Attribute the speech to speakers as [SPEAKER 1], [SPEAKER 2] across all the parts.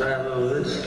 [SPEAKER 1] Little of this.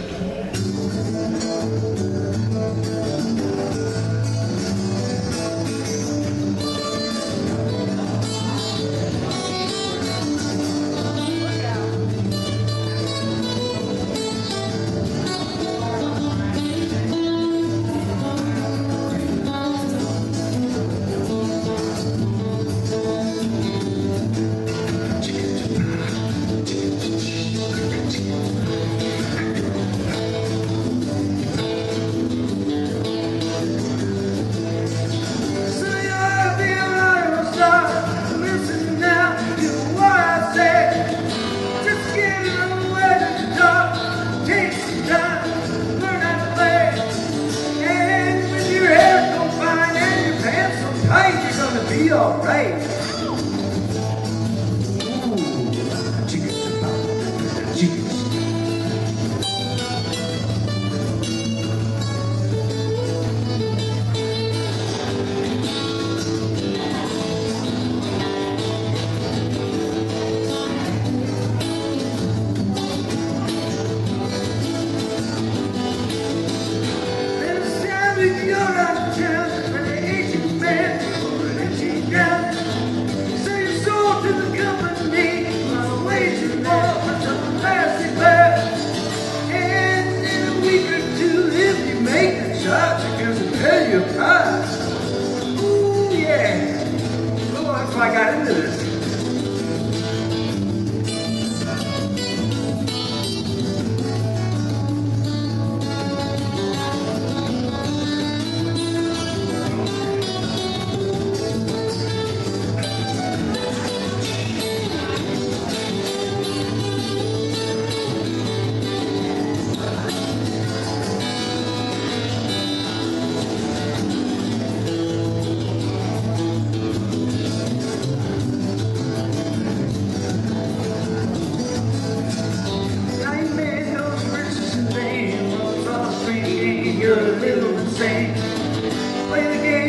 [SPEAKER 1] I got into this.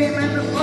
[SPEAKER 1] Amen.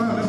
[SPEAKER 1] around.